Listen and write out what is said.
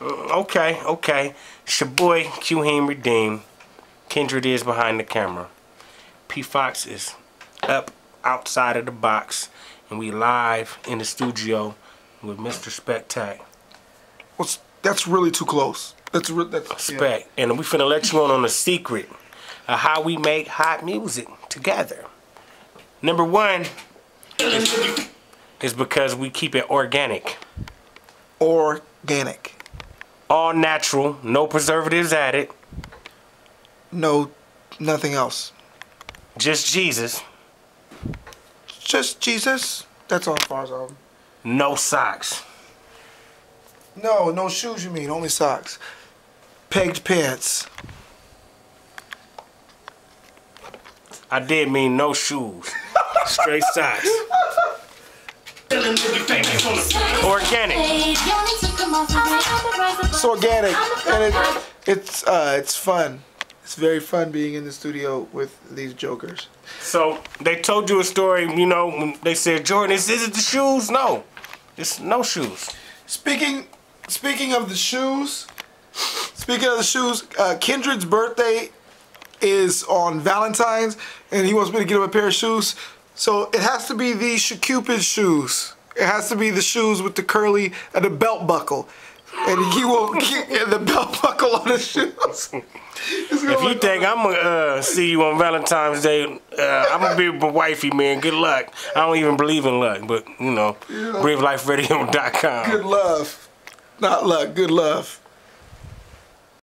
Uh, okay, okay. It's your boy Qheem Redeem. Kindred is behind the camera. P Fox is up outside of the box, and we live in the studio with Mr. Spectac. What's that's really too close. That's re- that's yeah. Spec, and we finna let you on on a secret of how we make hot music together. Number one is, is because we keep it organic, organic. All natural, no preservatives added, No, nothing else. just Jesus, Just Jesus. That's all as far as I'm. no socks. No, no shoes. You mean only socks? Pegged pants. I did mean no shoes, straight socks. Organic. It's organic, and it, it's uh, it's fun. It's very fun being in the studio with these jokers. So they told you a story, you know, when they said, Jordan, is, is it the shoes? No, it's no shoes. Speaking speaking of the shoes, speaking of the shoes, uh, Kindred's birthday is on Valentine's, and he wants me to get him a pair of shoes. So it has to be the Cupid shoes. It has to be the shoes with the curly and the belt buckle, and he won't get the belt buckle on the shoes. If you think I'm gonna uh, see you on Valentine's Day, uh, I'm gonna be with wifey, man. Good luck. I don't even believe in luck, but you know, Yeah. BreatheLifeRadio.com. good love, not luck, good love.